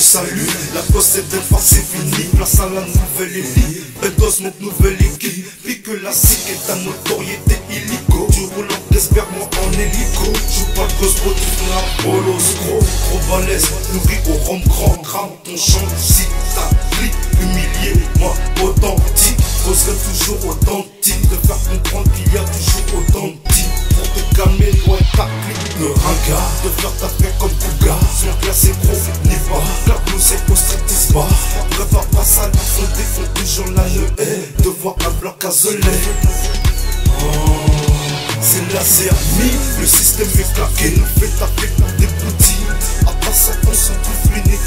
salut. La possède de force c'est fini. Place à la nouvelle élite. Bedos, notre nouvelle équipe. Puis que la SIC est ta notoriété illico. Tu roules en espère moi en hélico. Joue pas de grosse tu la bolos gros. Trop balèze, nourri au rhum grand. Crame ton champ si t'as humilié, moi authentique. J'oserai toujours authentique. De faire comprendre qu'il y a toujours authentique. Pour te calmer, et ta clique. Le ringard, de faire ta paix comme Bouga. Sur classé gros, La CRMI, le système est claqué, nous fait taper pour des boutiques. À part ça, on se trouve unis,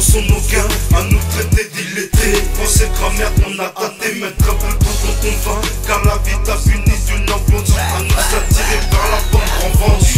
son nos gains, à nous traiter d'illétés. Pensez grammaire, on a tâté, mettre un peu de dans ton vin. Car la vie t'a puni d'une ambiance, à nous attirer vers la en vente.